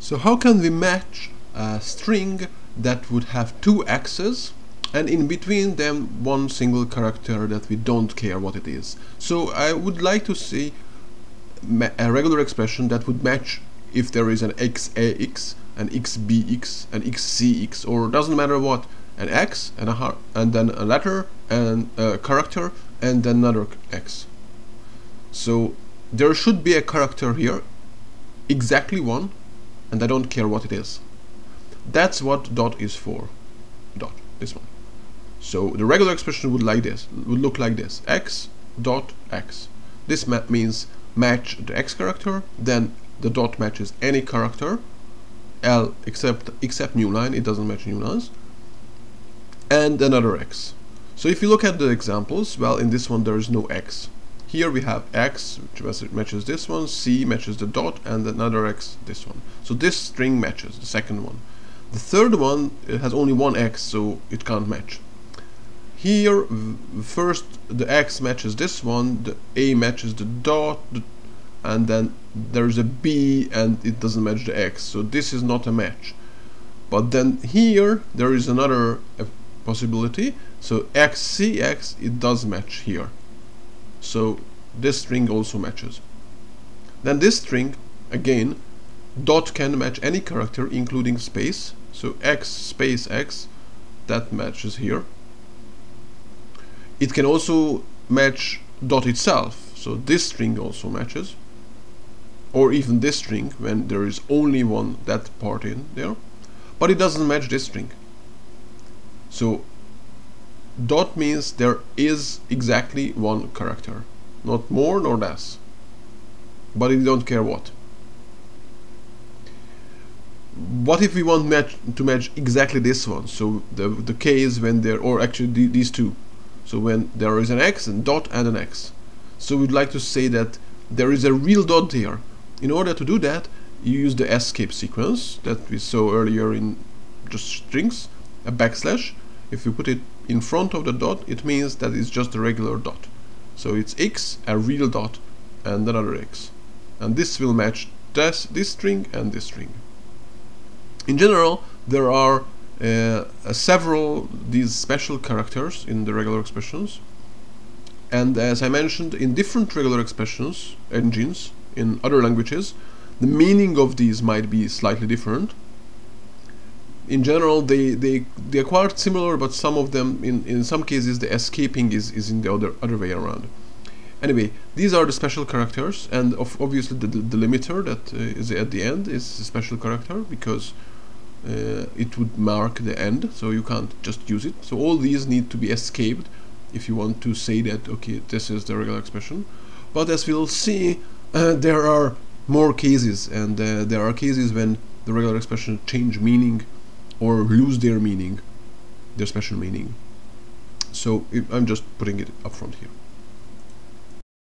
So how can we match a string that would have two x's and in between them one single character that we don't care what it is. So I would like to see a regular expression that would match if there is an xax, an xbx, an xcx, or doesn't matter what, an x and a and then a letter and a character and then another x. So there should be a character here, exactly one, and I don't care what it is. That's what dot is for. Dot, this one. So the regular expression would like this, would look like this: x dot x. This ma means match the x character, then the dot matches any character, L except except new line, it doesn't match new lines, and another x. So if you look at the examples, well, in this one there is no x. Here we have x, which matches this one, c matches the dot, and another x, this one. So this string matches, the second one. The third one it has only one x, so it can't match. Here, first the x matches this one, the a matches the dot, and then there's a b and it doesn't match the x, so this is not a match. But then here there is another uh, possibility, so xcx it does match here. So this string also matches. Then this string, again, dot can match any character including space, so x space x, that matches here. It can also match dot itself. So this string also matches. Or even this string when there is only one that part in there. But it doesn't match this string. So dot means there is exactly one character not more nor less but you don't care what what if we want match to match exactly this one so the the case when there or actually these two so when there is an x and dot and an x. So we'd like to say that there is a real dot here. In order to do that, you use the escape sequence that we saw earlier in just strings, a backslash. If you put it in front of the dot, it means that it's just a regular dot. So it's x, a real dot, and another x. And this will match this, this string and this string. In general, there are uh, several these special characters in the regular expressions and as I mentioned in different regular expressions engines in other languages the meaning of these might be slightly different in general they, they, they are quite similar but some of them in, in some cases the escaping is, is in the other, other way around. Anyway these are the special characters and of obviously the, delimiter that uh, is at the end is a special character because uh, it would mark the end so you can't just use it. So all these need to be escaped if you want to say that okay this is the regular expression. But as we'll see uh, there are more cases and uh, there are cases when the regular expression change meaning or lose their meaning their special meaning. So I'm just putting it up front here